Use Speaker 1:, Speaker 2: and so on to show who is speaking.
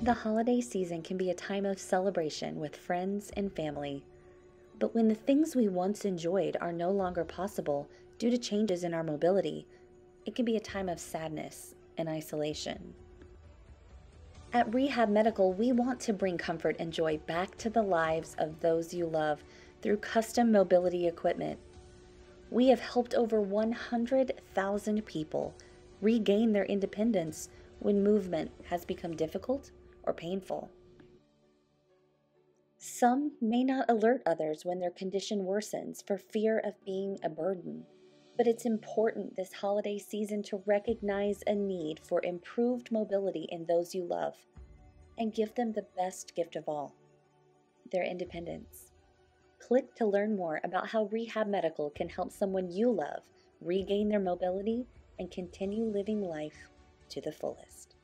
Speaker 1: The holiday season can be a time of celebration with friends and family. But when the things we once enjoyed are no longer possible due to changes in our mobility, it can be a time of sadness and isolation. At Rehab Medical, we want to bring comfort and joy back to the lives of those you love through custom mobility equipment. We have helped over 100,000 people regain their independence when movement has become difficult or painful. Some may not alert others when their condition worsens for fear of being a burden, but it's important this holiday season to recognize a need for improved mobility in those you love and give them the best gift of all their independence. Click to learn more about how Rehab Medical can help someone you love regain their mobility and continue living life to the fullest.